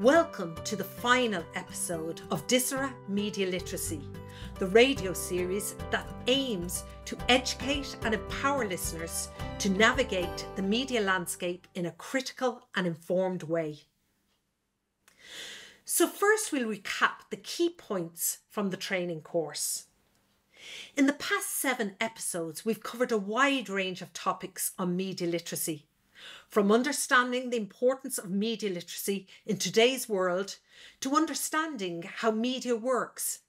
Welcome to the final episode of DiSeRA Media Literacy, the radio series that aims to educate and empower listeners to navigate the media landscape in a critical and informed way. So, first, we'll recap the key points from the training course. In the past seven episodes, we've covered a wide range of topics on media literacy, from understanding the importance of media literacy in today's world to understanding how media works,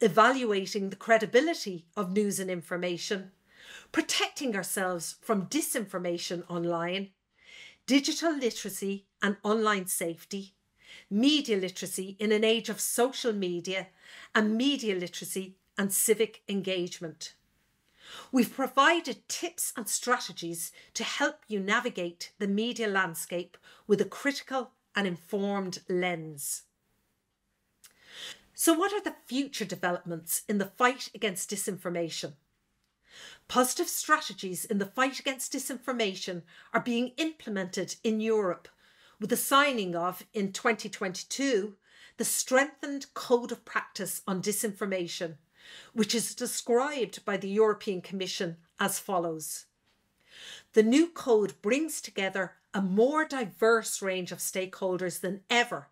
evaluating the credibility of news and information, protecting ourselves from disinformation online, digital literacy and online safety, media literacy in an age of social media, and media literacy and civic engagement. We've provided tips and strategies to help you navigate the media landscape with a critical and informed lens. So, what are the future developments in the fight against disinformation? Positive strategies in the fight against disinformation are being implemented in Europe with the signing of, in 2022, the strengthened Code of Practice on Disinformation, which is described by the European Commission as follows. The new code brings together a more diverse range of stakeholders than ever,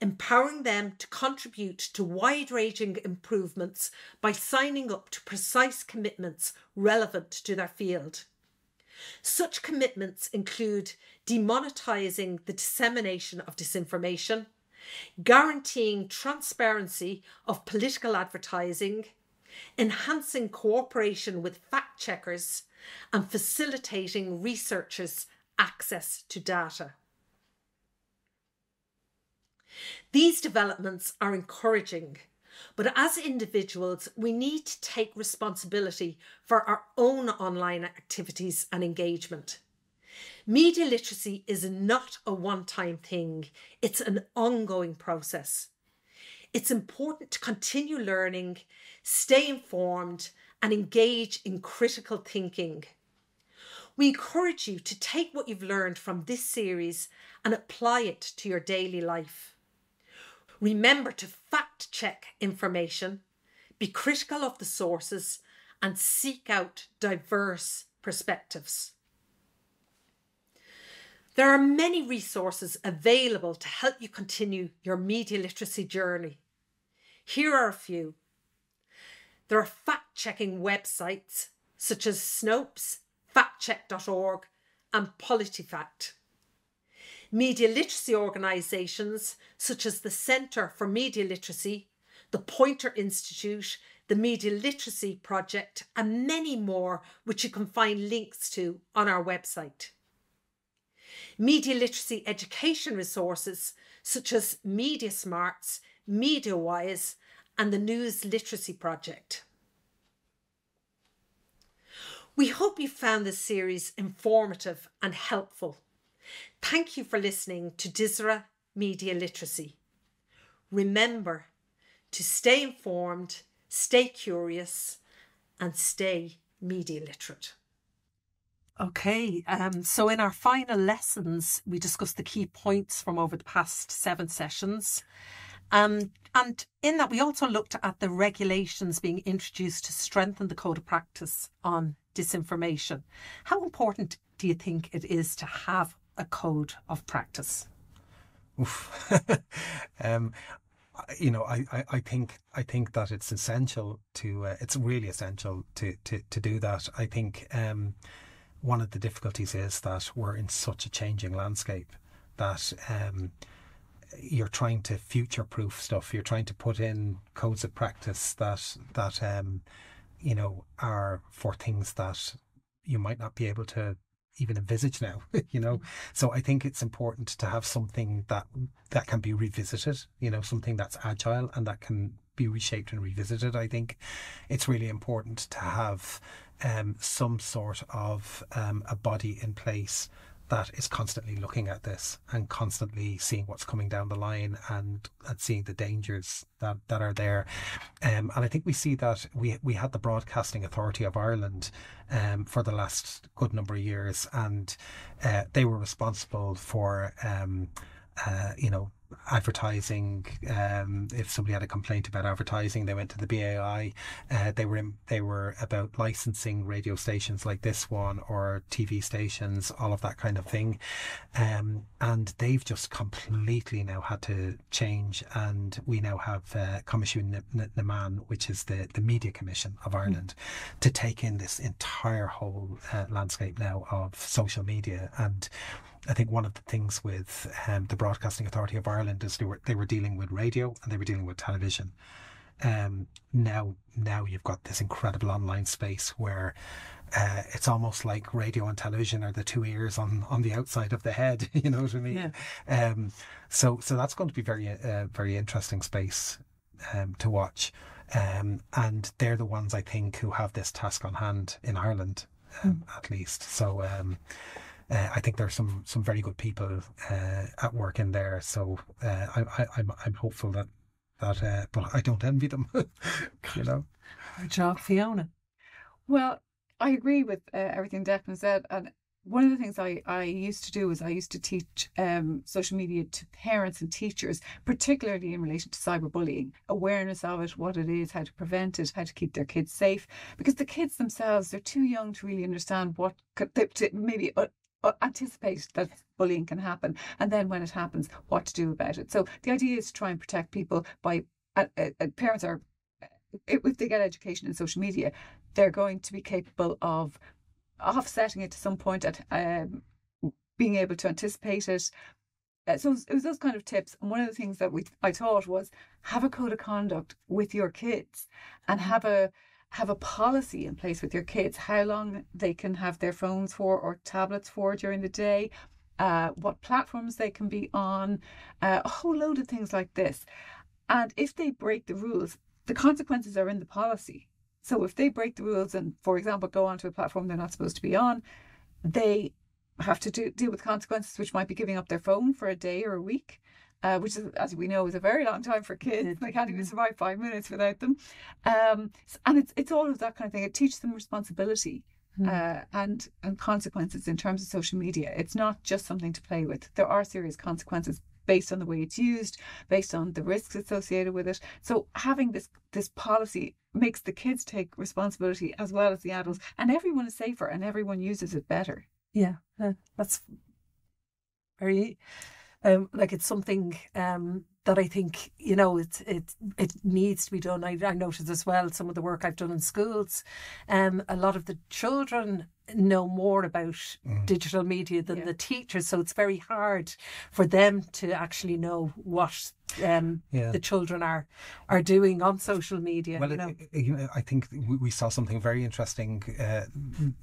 empowering them to contribute to wide ranging improvements by signing up to precise commitments relevant to their field. Such commitments include demonetising the dissemination of disinformation, guaranteeing transparency of political advertising, enhancing cooperation with fact checkers, and facilitating researchers' access to data. These developments are encouraging but as individuals, we need to take responsibility for our own online activities and engagement. Media literacy is not a one time thing, it's an ongoing process. It's important to continue learning, stay informed, and engage in critical thinking. We encourage you to take what you've learned from this series and apply it to your daily life. Remember to fact check information, be critical of the sources, and seek out diverse perspectives. There are many resources available to help you continue your media literacy journey. Here are a few. There are fact checking websites such as Snopes, factcheck.org, and PolitiFact. Media literacy organisations such as the Centre for Media Literacy, the Poynter Institute, the Media Literacy Project, and many more, which you can find links to on our website. Media literacy education resources such as Media Smarts, MediaWise, and the News Literacy Project. We hope you found this series informative and helpful. Thank you for listening to DiSeRA Media Literacy. Remember to stay informed, stay curious, and stay media literate. Okay, um, so in our final lessons, we discussed the key points from over the past seven sessions. Um, and in that, we also looked at the regulations being introduced to strengthen the code of practice on disinformation. How important do you think it is to have a code of practice? um, you know, I, I, I, think I think that it's essential to uh, it's really essential to, to, to do that. I think um, one of the difficulties is that we're in such a changing landscape that um, you're trying to future proof stuff. You're trying to put in codes of practice that that um, you know are for things that you might not be able to even envisage now you know? So i think it's important to have something that that can be revisited you know something that's agile and that can be reshaped and revisited i think. It's really important to have um, some sort of um, a body in place that is constantly looking at this and constantly seeing what's coming down the line and, and seeing the dangers that, that are there. Um, and I think we see that we, we had the Broadcasting Authority of Ireland um, for the last good number of years, and uh, they were responsible for. Um, uh, you know, advertising. Um, if somebody had a complaint about advertising, they went to the BAI. Uh, they were in, they were about licensing radio stations like this one or TV stations, all of that kind of thing. Um, and they've just completely now had to change. And we now have uh, Commission Naman, which is the, the Media Commission of Ireland, mm. to take in this entire whole uh, landscape now of social media and I think one of the things with um, the Broadcasting Authority of Ireland is they were they were dealing with radio and they were dealing with television. Um, now now you've got this incredible online space where uh, it's almost like radio and television are the two ears on, on the outside of the head. You know what I mean? Yeah. Um, so so that's going to be very uh, very interesting space um, to watch. Um, and they're the ones I think who have this task on hand in Ireland, mm. at least. So um, uh, I think there's some some very good people uh, at work in there. So uh, I, I, I'm I'm hopeful that that, uh, but I don't envy them. you know. Good job, Fiona. Well, I agree with uh, everything Declan said, and one of the things I, I used to do is I used to teach um, social media to parents and teachers, particularly in relation to cyberbullying, awareness of it, what it is, how to prevent it, how to keep their kids safe. Because the kids themselves, they're too young to really understand what could, to maybe uh, anticipate that bullying can happen and then when it happens what to do about it. So the idea is to try and protect people by uh, uh, uh parents are if they get education in social media they're going to be capable of offsetting it to some point at um, being able to anticipate it. Uh, so it was those kind of tips and one of the things that we i taught was have a code of conduct with your kids and have a have a policy in place with your kids how long they can have their phones for or tablets for during the day, uh, what platforms they can be on, uh, a whole load of things like this. And if they break the rules, the consequences are in the policy. So if they break the rules and, for example, go onto a platform they're not supposed to be on, they have to do, deal with consequences, which might be giving up their phone for a day or a week uh, which is, as we know, is a very long time for kids. They can't even survive five minutes without them. Um, and it's it's all of that kind of thing. It teaches them responsibility. Mm. Uh, and and consequences in terms of social media. It's not just something to play with. There are serious consequences based on the way it's used, based on the risks associated with it. So having this this policy makes the kids take responsibility as well as the adults, and everyone is safer and everyone uses it better. Yeah, that's very um, like it's something um, that I think you know it it it needs to be done. I, I notice as well some of the work I've done in schools. Um, a lot of the children know more about mm. digital media than yeah. the teachers, so it's very hard for them to actually know what um, yeah. the children are are doing on social media. Well, you know? It, it, you know, I think we, we, saw something very interesting uh,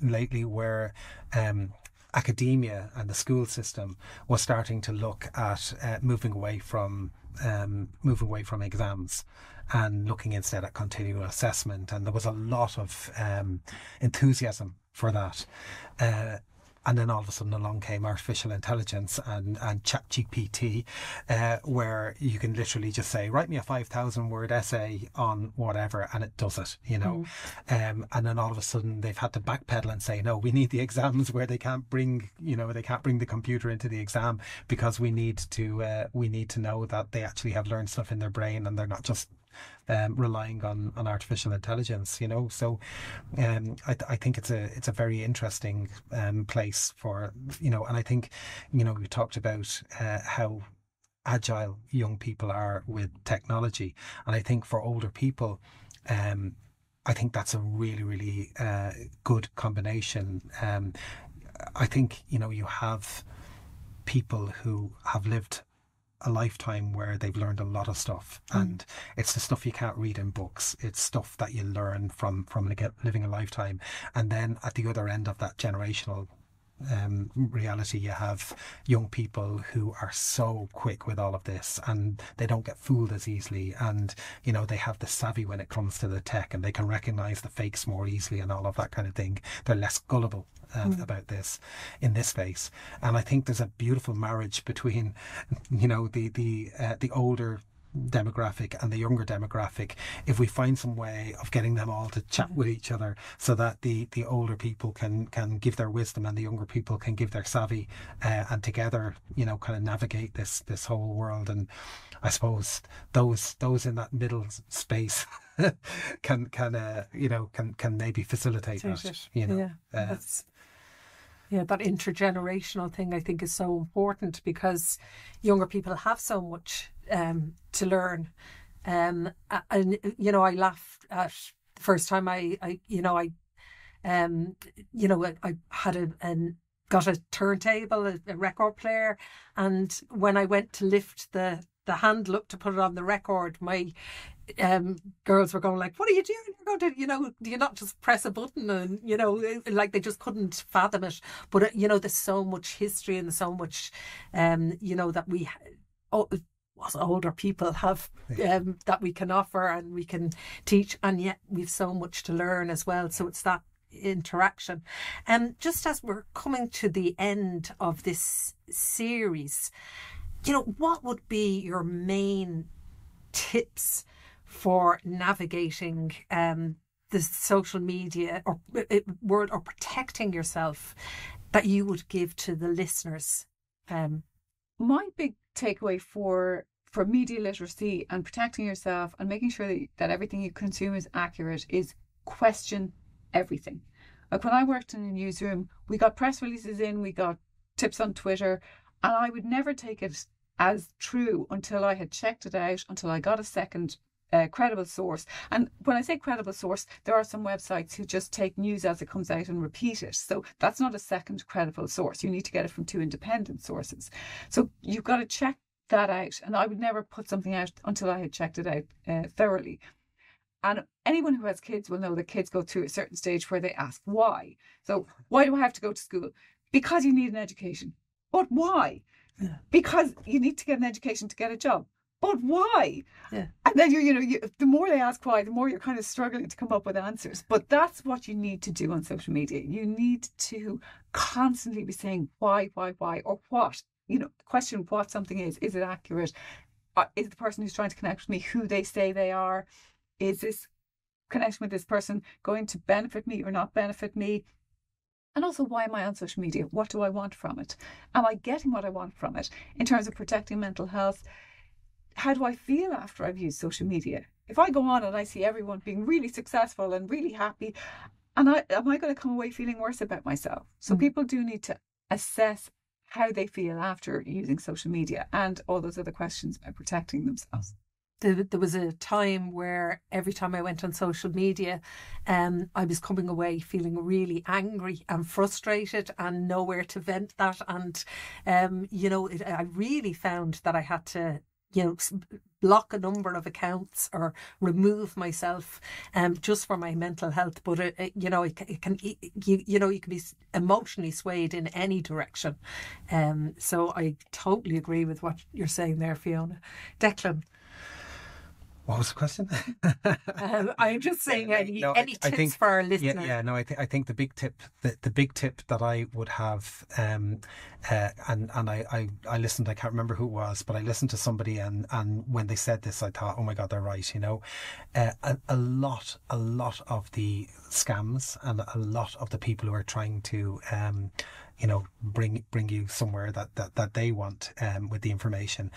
lately where um, academia and the school system was starting to look at uh, moving away from um, moving away from exams and looking instead at continual assessment. And there was a lot of um, enthusiasm for that. Uh, and then all of a sudden along came artificial intelligence and and ChatGPT, uh, where you can literally just say, write me a five thousand word essay on whatever, and it does it. You know, mm. um, and then all of a sudden they've had to backpedal and say, no, we need the exams where they can't bring, you know, they can't bring the computer into the exam because we need to uh, we need to know that they actually have learned stuff in their brain and they're not just um, relying on, on artificial intelligence, you know. So um, I, I think it's a it's a very interesting um, place for you know, and I think you know we talked about uh, how agile young people are with technology, and I think for older people. Um, I think that's a really, really uh, good combination. Um, I think you know you have people who have lived a lifetime where they've learned a lot of stuff. Mm. and it's the stuff you can't read in books. It's stuff that you learn from from living a lifetime. And then at the other end of that generational um, reality you have young people who are so quick with all of this and they don't get fooled as easily. And you know they have the savvy when it comes to the tech and they can recognize the fakes more easily and all of that kind of thing. They're less gullible um, mm. about this in this space. And I think there's a beautiful marriage between, you know, the the uh, the older demographic and the younger demographic if we find some way of getting them all to chat with each other so that the the older people can can give their wisdom and the younger people can give their savvy uh, and together you know kind of navigate this this whole world and i suppose those those in that middle space can can uh, you know can can maybe facilitate that you know yeah, uh, that's yeah, that intergenerational thing I think is so important because younger people have so much um, to learn. Um, and you know, I laughed at the first time I, I you know, I, um, you know, I, I had a, an got a turntable, a, a record player, and when I went to lift the the handle up to put it on the record, my um, girls were going like, "What are you doing? You're going to, you know, do you not just press a button?" And you know, like they just couldn't fathom it. But uh, you know, there's so much history and so much, um, you know, that we. Oh, us older people have um, that we can offer and we can teach, and yet we've so much to learn as well. So it's that interaction. And um, just as we're coming to the end of this series, you know, what would be your main tips for navigating um, the social media or uh, world or protecting yourself that you would give to the listeners? Um, My big takeaway for for media literacy and protecting yourself and making sure that, that everything you consume is accurate is question everything. Like when I worked in a newsroom, we got press releases in, we got tips on Twitter, and I would never take it as true until I had checked it out, until I got a second uh, credible source. And when I say credible source, there are some websites who just take news as it comes out and repeat it. So that's not a second credible source. You need to get it from two independent sources. So you've got to check that out. And I would never put something out until I had checked it out uh, thoroughly. And anyone who has kids will know that kids go through a certain stage where they ask why. So, why do I have to go to school? Because you need an education. But why? Yeah. Because you need to get an education to get a job but why? Yeah. And then you, you know, you, the more they ask why, the more you're kind of struggling to come up with answers. But that's what you need to do on social media. You need to constantly be saying why, why, why, or what. You know, question what something is. Is it accurate? Uh, is the person who's trying to connect with me who they say they are? Is this connection with this person going to benefit me or not benefit me? And also, why am I on social media? What do I want from it? Am I getting what I want from it in terms of protecting mental health? how do I feel after I've used social media? If I go on and I see everyone being really successful and really happy, and I am I going to come away feeling worse about myself? So mm. people do need to assess how they feel after using social media and all those other questions about protecting themselves. There, was a time where every time I went on social media, um, I was coming away feeling really angry and frustrated and nowhere to vent that. And, um, you know, it, I really found that I had to you know block a number of accounts or remove myself um just for my mental health. But it, it you know it, it can you, you know you can be emotionally swayed in any direction. Um so i totally agree with what you're saying there fiona. Declan what was the question? um, I'm just saying any no, any I, tips I think, for our listeners. Yeah, yeah, no, I think I think the big tip the, the big tip that I would have um, uh, and and I, I I listened I can't remember who it was but I listened to somebody and and when they said this I thought oh my god they're right you know uh, a, a lot a lot of the scams and a lot of the people who are trying to um, you know bring bring you somewhere that that, that they want um, with the information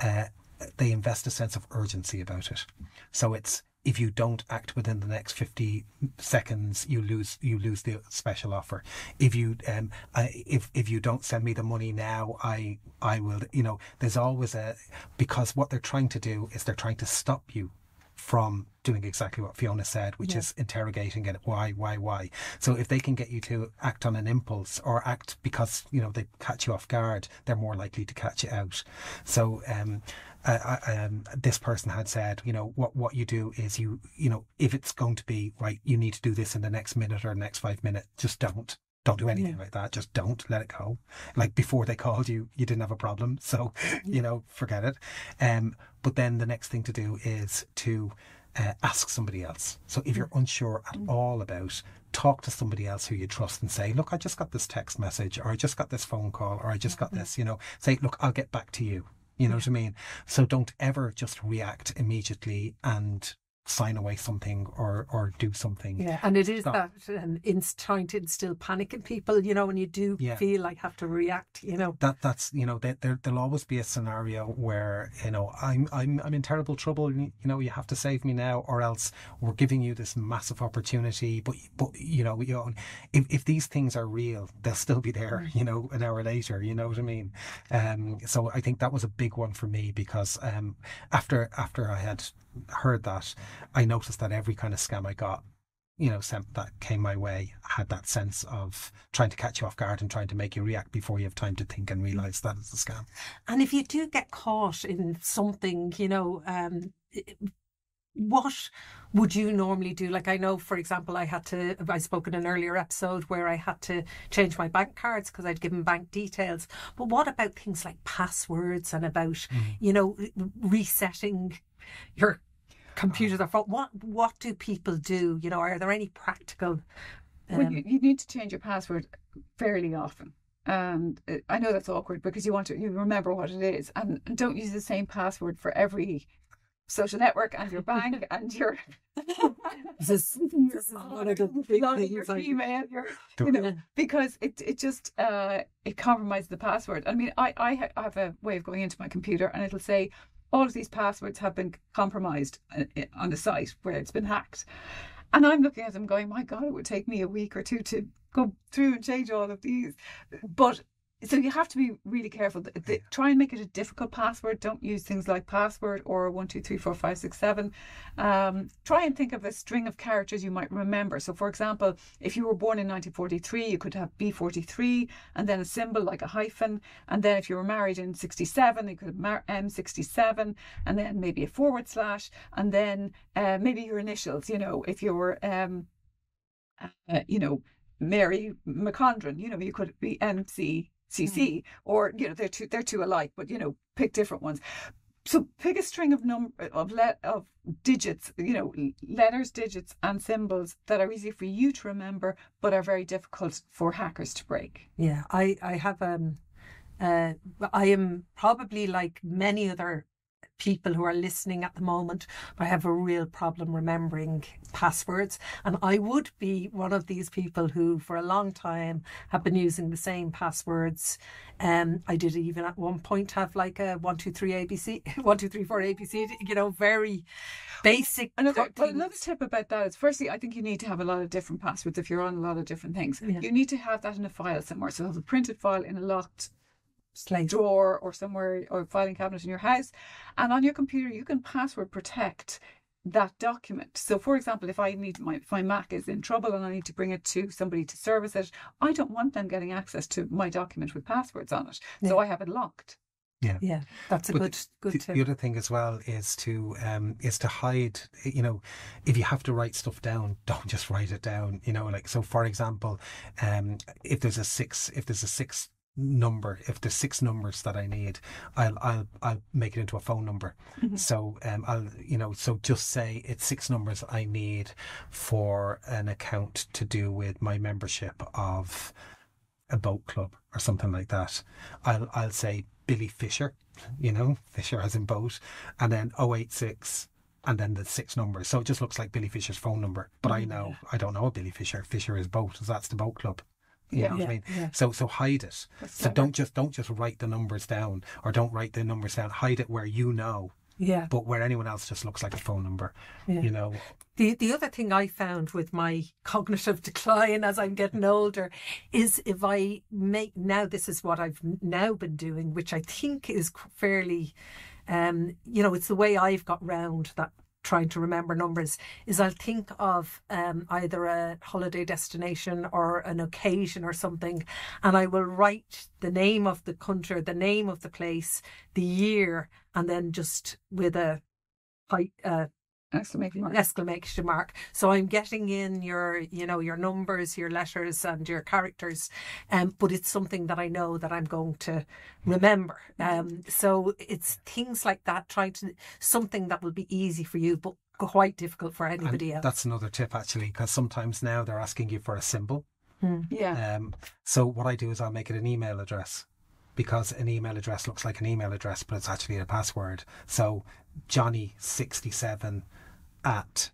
uh, they invest a sense of urgency about it. So it's if you don't act within the next 50 seconds you lose you lose the special offer if you um I, if if you don't send me the money now i i will you know there's always a because what they're trying to do is they're trying to stop you from doing exactly what Fiona said, which yeah. is interrogating it. Why, why, why? So if they can get you to act on an impulse or act because, you know, they catch you off guard, they're more likely to catch you out. So, um, uh, um, this person had said, you know, what what you do is you, you know, if it's going to be right, you need to do this in the next minute or next five minutes. Just don't. Don't do anything yeah. like that. Just don't let it go. Like before they called you, you didn't have a problem, so you know, forget it. Um, but then the next thing to do is to uh, ask somebody else. So if you're unsure at mm. all about, talk to somebody else who you trust and say, look, I just got this text message, or I just got this phone call, or I just got mm-hmm. this. You know, say, look, I'll get back to you You know what I mean? So don't ever just react immediately and sign away something or or do something. Yeah, and it is Stop. that and it's trying to instill panic in people, you know, when you do Yeah. feel like have to react, you know. that that's you know there, there there'll always be a scenario where you know I'm I'm I'm in terrible trouble you know you have to save me now or else we're giving you this massive opportunity but but you know you know if, if these things are real they'll still be there you know an hour later you know what I mean um so I think that was a big one for me because um after after I had heard that I noticed that every kind of scam I got you know, sent that came my way had that sense of trying to catch you off guard and trying to make you react before you have time to think and realize that it's a scam. And if you do get caught in something, you know, um, what would you normally do? Like I know, for example, I had to. I spoke in an earlier episode where I had to change my bank cards because I'd given bank details. But what about things like passwords and about, you know, resetting your computers Their phone? What What do people do? You know, are there any practical? Well, um, you, you need to change your password fairly often. And uh, I know that's awkward because you want to you remember what it is and don't use the same password for every social network and your bank and your This is, this is one of the big in your things. I- email, your you know, because it it just uh it compromises the password. I mean, I I I have a way of going into my computer and it'll say all of these passwords have been compromised uh, on the site where it's been hacked. And I'm looking at them going, my God, it would take me a week or two to go through and change all of these. But so you have to be really careful. The- the- try and make it a difficult password. Don't use things like password or one, two, three, four, five, six, seven. Um, try and think of a string of characters you might remember. So, for example, if you were born in 1943, you could have B43 and then a symbol like a hyphen. And then if you were married in 67, you could have mar- M67 and then maybe a forward slash and then uh, maybe your initials. You know, if you were, um, uh, you know, Mary McCondron, you know, you could be MCCC or, you know, they're two, they're two alike, but, you know, pick different ones. So pick a string of number of let of digits, you know, letters, digits, and symbols that are easy for you to remember, but are very difficult for hackers to break. Yeah, I I have um uh I am probably like many other people who are listening at the moment, but I have a real problem remembering passwords. And I would be one of these people who for a long time have been using the same passwords. Um I did even at one point have like a one, two, three ABC one, two, three, four ABC, you know, very basic Another, well, another tip about that is firstly, I think you need to have a lot of different passwords if you're on a lot of different things. Yeah. You need to have that in a file somewhere. So have a printed file in a locked Slate. drawer or somewhere or filing cabinet in your house. And on your computer, you can password protect that document. So, for example, if I need my if my Mac is in trouble and I need to bring it to somebody to service it, I don't want them getting access to my document with passwords on it. So I have it locked. Yeah, yeah, that's a But good good the, tip. the other thing as well is to um is to hide you know if you have to write stuff down don't just write it down you know like so for example um if there's a six if there's a six number if there's six numbers that I need I'll I'll I'll make it into a phone number so um I'll you know so just say it's six numbers I need for an account to do with my membership of a boat club or something like that. I'll I'll say Billy Fisher, you know, Fisher as in boat, and then 086 and then the six numbers. So it just looks like Billy Fisher's phone number. But I know I don't know a Billy Fisher. Fisher is boat, so that's the boat club. You Yeah. know what I mean? yeah. So so hide it. That's So don't just don't just write the numbers down or don't write the numbers down. Hide it where you know, yeah. but where anyone else just looks like a phone number. You know. The the other thing I found with my cognitive decline as I'm getting older is if I make now this is what I've now been doing, which I think is fairly, um, you know, it's the way I've got round that trying to remember numbers is I'll think of um, either a holiday destination or an occasion or something, and I will write the name of the country, the name of the place, the year, and then just with a height. Exclamation mark. exclamation mark. So I'm getting in your, you know, your numbers, your letters, and your characters, um, but it's something that I know that I'm going to remember. Um, so it's things like that. Trying to something that will be easy for you, but quite difficult for And anybody else. that's another tip actually, because sometimes now they're asking you for a symbol. Yeah. Um, so what I do is I'll make it an email address. because an email address looks like an email address, but it's actually a password. So Johnny67 at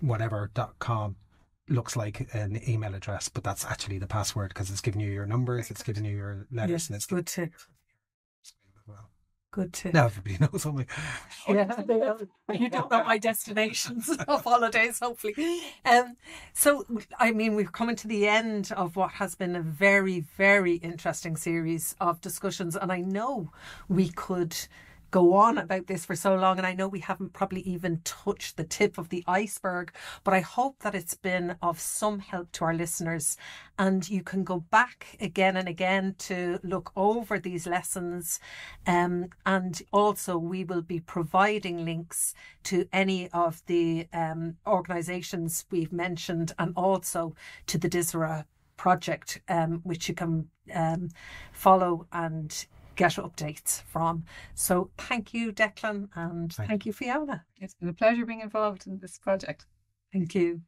whatever dot com looks like an email address, but that's actually the password because it's giving you your numbers, it's giving you your letters, Yes, and it's good tip. well. Good tip. Now everybody knows something. Yeah, they are. you don't know my destinations of holidays, hopefully. Um, so, I mean, we've come to the end of what has been a very, very interesting series of discussions, and I know we could go on about this for so long and I know we haven't probably even touched the tip of the iceberg but I hope that it's been of some help to our listeners. And you can go back again and again to look over these lessons um, and also we will be providing links to any of the um, organisations we've mentioned and also to the DiSeRA project um, which you can um, follow and get updates from. So thank you, Declan, and Thank thank, you, Fiona. It's been a pleasure being involved in this project. Thank you.